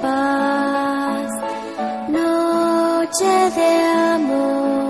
paz, noche de amor.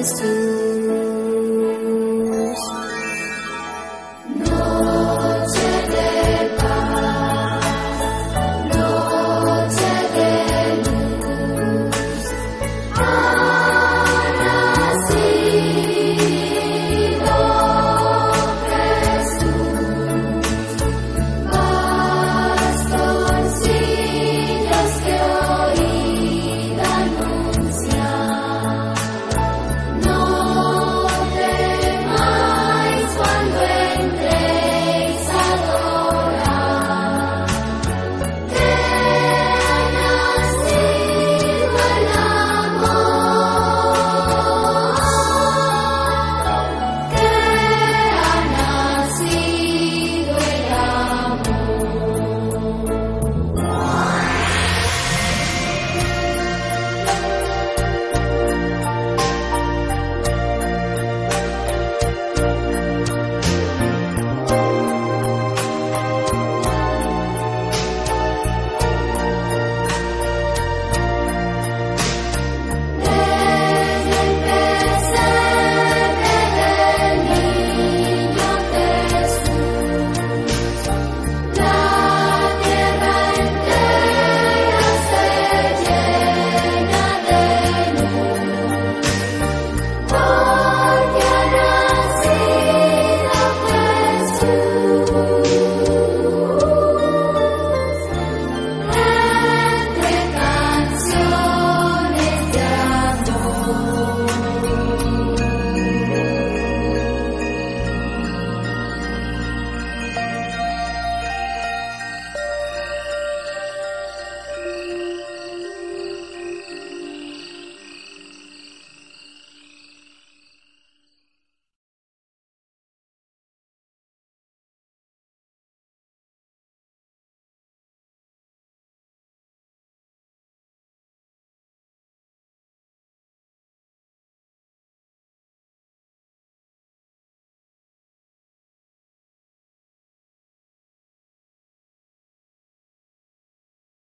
Jesus.